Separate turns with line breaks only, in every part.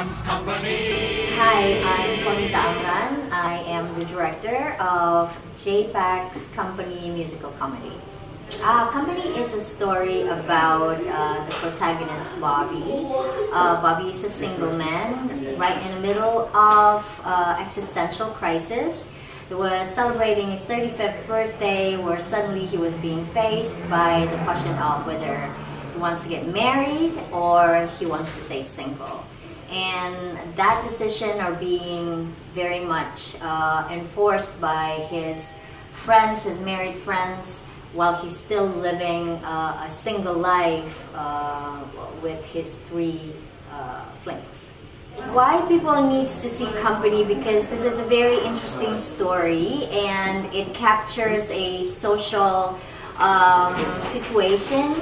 Dance Company.
Hi, I'm Fonnyta Amran. I am the director of JPAC's Company musical comedy. Uh, company is a story about uh, the protagonist Bobby. Uh, Bobby is a single man right in the middle of uh, existential crisis. He was celebrating his 35th birthday where suddenly he was being faced by the question of whether he wants to get married or he wants to stay single and that decision are being very much uh, enforced by his friends, his married friends, while he's still living uh, a single life uh, with his three uh, flings. Why people needs to see company because this is a very interesting story and it captures a social um, situation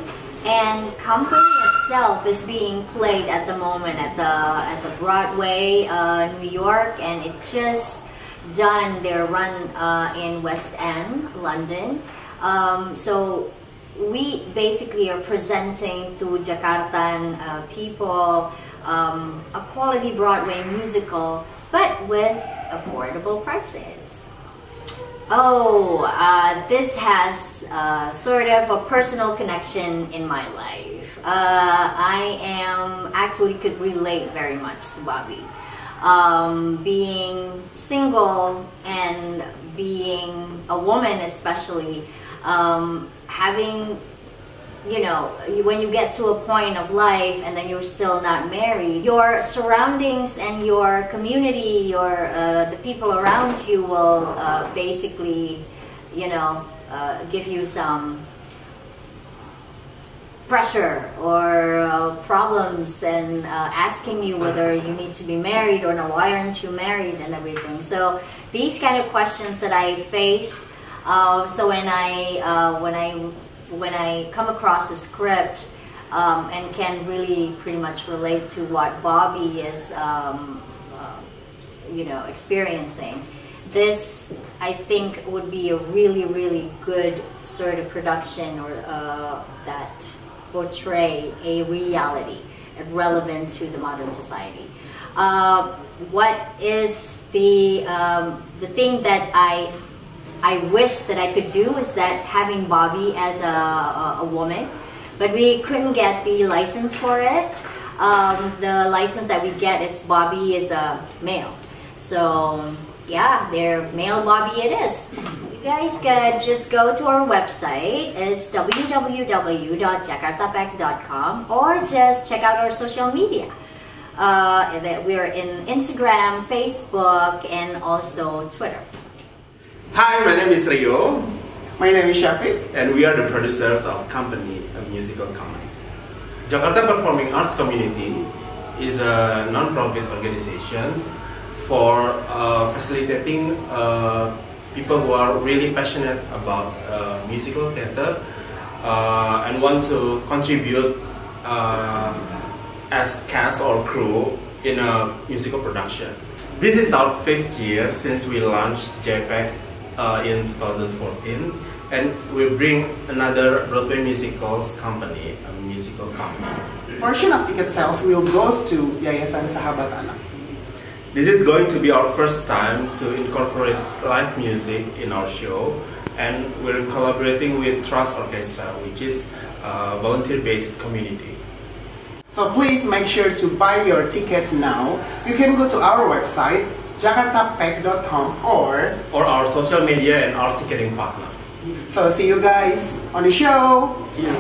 and company itself is being played at the moment at the at the Broadway, uh, New York, and it just done their run uh, in West End, London. Um, so we basically are presenting to Jakartan uh, people um, a quality Broadway musical, but with affordable prices. Oh, uh, this has uh, sort of a personal connection in my life. Uh, I am actually could relate very much to Bobby. Um, being single and being a woman, especially, um, having you know, when you get to a point of life and then you're still not married, your surroundings and your community, your uh, the people around you will uh, basically, you know, uh, give you some pressure or uh, problems and uh, asking you whether you need to be married or not, why aren't you married and everything. So these kind of questions that I face. Uh, so when I when I when I come across the script um, and can really pretty much relate to what Bobby is, um, uh, you know, experiencing, this I think would be a really, really good sort of production or uh, that portray a reality relevant to the modern society. Uh, what is the um, the thing that I I wish that I could do is that having Bobby as a, a, a woman, but we couldn't get the license for it. Um, the license that we get is Bobby is a male. So yeah, their male Bobby it is. You guys can just go to our website. It's www.jakartapack.com or just check out our social media. Uh, that we're in Instagram, Facebook, and also Twitter.
Hi, my name is Rio.
My name is Shafiq.
And we are the producers of Company, a musical company. Jakarta Performing Arts Community is a non-profit organization for uh, facilitating uh, people who are really passionate about uh, musical theater uh, and want to contribute uh, as cast or crew in a musical production. This is our fifth year since we launched JPAC uh, in 2014 and we bring another Broadway musicals company, a musical company.
Portion of ticket sales will go to Yayasan Sahabat Anak.
This is going to be our first time to incorporate live music in our show and we're collaborating with Trust Orchestra which is a volunteer-based community.
So please make sure to buy your tickets now. You can go to our website jakartapack.com or
or our social media and our ticketing partner.
So see you guys on the show.
See you.